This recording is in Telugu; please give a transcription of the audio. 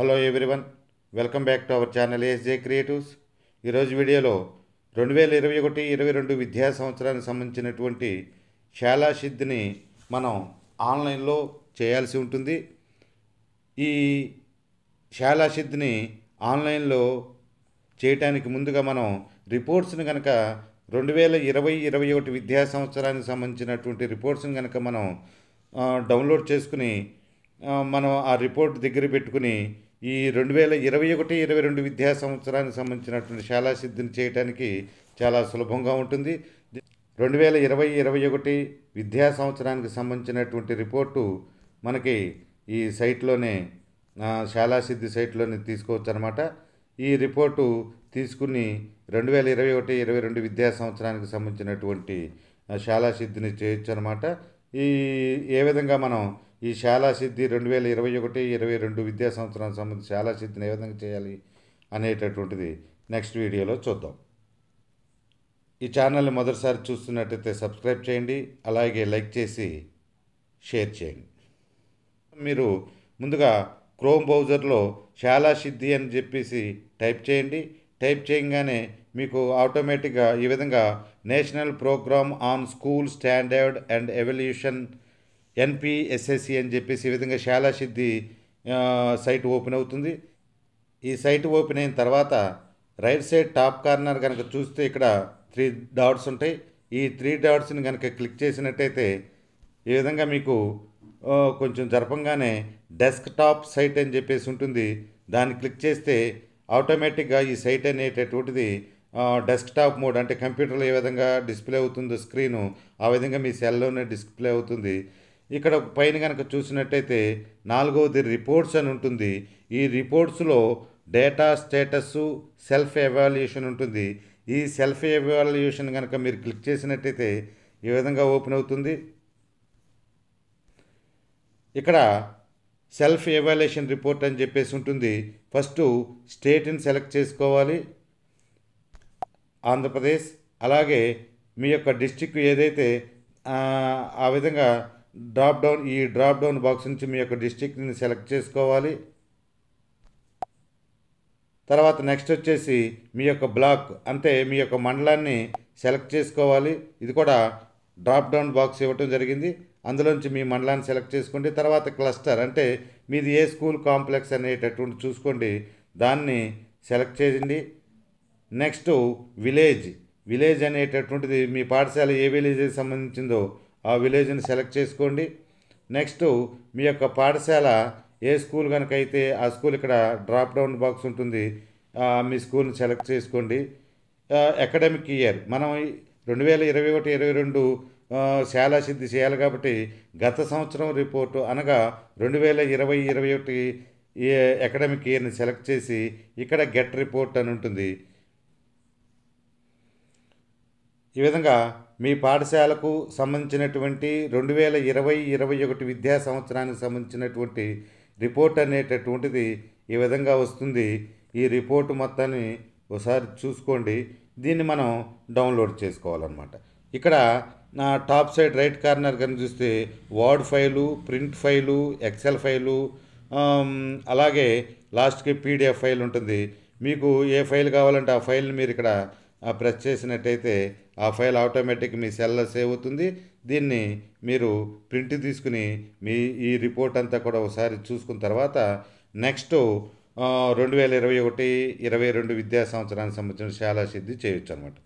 Welcome back to our channel SJ creatives ఈరోజు వీడియోలో రెండు వేల ఇరవై ఒకటి ఇరవై రెండు విద్యా సంవత్సరానికి సంబంధించినటువంటి శాలా సిద్ధిని మనం ఆన్లైన్లో చేయాల్సి ఉంటుంది. ఈ శాలా సిద్ధిని ఆన్లైన్లో చేయటానికి ముందుగా మనం రిపోర్ట్స్ని కనుక రెండు వేల ఇరవై ఇరవై ఒకటి విద్యా సంవత్సరానికి సంబంధించినటువంటి రిపోర్ట్స్ని కనుక మనం డౌన్లోడ్ చేసుకుని మనం ఆ రిపోర్ట్ దగ్గర పెట్టుకుని ఈ రెండు వేల ఇరవై ఒకటి ఇరవై రెండు విద్యా సంవత్సరానికి సంబంధించినటువంటి శాలా సిద్ధిని చేయడానికి చాలా సులభంగా ఉంటుంది. రెండు వేల ఇరవై ఇరవై ఒకటి విద్యా సంవత్సరానికి సంబంధించినటువంటి రిపోర్టు మనకి ఈ సైట్లోనే శాలా సిద్ధి సైట్లోనే తీసుకోవచ్చు అనమాట ఈ రిపోర్టు తీసుకుని రెండు వేల ఇరవై ఒకటి ఇరవై రెండు విద్యా సంవత్సరానికి సంబంధించినటువంటి శాలా సిద్ధిని చేయొచ్చు అనమాట ఈ ఏ విధంగా మనం ఈ శాలా సిద్ధి రెండు వేల ఇరవై ఒకటి ఇరవై రెండు విద్యా సంవత్సరానికి సంబంధించి శాలా సిద్ధిని ఏ విధంగా చేయాలి అనేటటువంటిది నెక్స్ట్ వీడియోలో చూద్దాం. ఈ ఛానల్ని మొదటిసారి చూస్తున్నట్టయితే సబ్స్క్రైబ్ చేయండి అలాగే లైక్ చేసి షేర్ చేయండి. మీరు ముందుగా క్రోమ్ బ్రౌజర్లో శాలా సిద్ధి అని చెప్పేసి టైప్ చేయండి. టైప్ చేయగానే మీకు ఆటోమేటిక్గా ఈ విధంగా national program on school standard and evaluation NPSSC అని చెప్పేసి ఈ విధంగా శాలాసిద్ధి సైట్ ఓపెన్ అవుతుంది. ఈ సైట్ ఓపెన్ అయిన తర్వాత రైట్ సైడ్ టాప్ కార్నర్ కనుక చూస్తే ఇక్కడ త్రీ డాట్స్ ఉంటాయి. ఈ త్రీ డాట్స్ని కనుక క్లిక్ చేసినట్టయితే ఈ విధంగా మీకు కొంచెం జరపంగానే డెస్క్ టాప్ సైట్ అని చెప్పేసి ఉంటుంది. దాన్ని క్లిక్ చేస్తే ఆటోమేటిక్గా ఈ సైట్ అనేటటువంటిది డెస్క్టాప్ మోడ్ అంటే కంప్యూటర్లో ఏ విధంగా డిస్ప్లే అవుతుందో స్క్రీను ఆ విధంగా మీ సెల్లోనే డిస్ప్లే అవుతుంది. ఇక్కడ పైన కనుక చూసినట్టయితే నాలుగవది రిపోర్ట్స్ అని ఉంటుంది. ఈ రిపోర్ట్స్లో డేటా స్టేటస్ సెల్ఫ్ ఎవాల్యుయేషన్ ఉంటుంది. ఈ సెల్ఫ్ ఎవాల్యుయేషన్ కనుక మీరు క్లిక్ చేసినట్టయితే ఈ విధంగా ఓపెన్ అవుతుంది. ఇక్కడ సెల్ఫ్ ఎవాల్యుయేషన్ రిపోర్ట్ అని చెప్పేసి ఉంటుంది. ఫస్ట్ స్టేట్ని సెలెక్ట్ చేసుకోవాలి. ఆంధ్రప్రదేశ్ అలాగే మీ యొక్క డిస్టిక్ ఏదైతే ఆ, ఆ విధంగా డ్రాప్ డౌన్ ఈ డ్రాప్ డౌన్ బాక్స్ నుంచి మీ యొక్క డిస్టిక్ని సెలెక్ట్ చేసుకోవాలి. తర్వాత నెక్స్ట్ వచ్చేసి మీ యొక్క బ్లాక్ అంటే మీ యొక్క మండలాన్ని సెలెక్ట్ చేసుకోవాలి. ఇది కూడా డ్రాప్ డౌన్ బాక్స్ ఇవ్వటం జరిగింది. అందులోంచి మీ మండలాన్ని సెలెక్ట్ చేసుకోండి. తర్వాత క్లస్టర్ అంటే మీది ఏ స్కూల్ కాంప్లెక్స్ అనేటటువంటి చూసుకోండి. దాన్ని సెలెక్ట్ చేయండి. నెక్స్ట్ విలేజ్ విలేజ్ అనేటటువంటిది మీ పాఠశాల ఏ విలేజ్కి సంబంధించిందో ఆ విలేజ్ని సెలెక్ట్ చేసుకోండి. నెక్స్ట్ మీ యొక్క పాఠశాల ఏ స్కూల్ కనుక అయితే ఆ స్కూల్ ఇక్కడ డ్రాప్ డౌన్ బాక్స్ ఉంటుంది మీ స్కూల్ని సెలెక్ట్ చేసుకోండి. అకాడమిక్ ఇయర్ మనం రెండు వేల ఇరవై ఒకటి ఇరవై రెండు శాలా సిద్ధి చేయాలి కాబట్టి గత సంవత్సరం రిపోర్టు అనగా రెండు వేల ఇరవై ఇరవై ఒకటి అకాడమిక్ ఇయర్ని సెలెక్ట్ చేసి ఇక్కడ గెట్ రిపోర్ట్ అని ఉంటుంది. ఈ విధంగా మీ పాఠశాలకు సంబంధించినటువంటి రెండు వేల ఇరవై ఇరవై ఒకటి విద్యా సంవత్సరానికి సంబంధించినటువంటి రిపోర్ట్ అనేటటువంటిది ఈ విధంగా వస్తుంది. ఈ రిపోర్ట్ మొత్తాన్ని ఒకసారి చూసుకోండి. దీన్ని మనం డౌన్లోడ్ చేసుకోవాలన్నమాట. ఇక్కడ నా టాప్ సైడ్ రైట్ కార్నర్ కనుక చూస్తే word file print file excel file అలాగే లాస్ట్కి పీడిఎఫ్ ఫైల్ ఉంటుంది. మీకు ఏ ఫైల్ కావాలంటే ఆ ఫైల్ని మీరు ఇక్కడ ప్రెస్ చేసినట్టయితే ఆ ఫైల్ ఆటోమేటిక్ మీ సెల్లో సేవ్ అవుతుంది. దీన్ని మీరు ప్రింట్ తీసుకుని మీ ఈ రిపోర్ట్ అంతా కూడా ఒకసారి చూసుకున్న తర్వాత నెక్స్ట్ రెండు వేల ఇరవై ఒకటి ఇరవై రెండు విద్యా సంవత్సరానికి సంబంధించిన శాలా సిద్ధి చేయొచ్చు అనమాట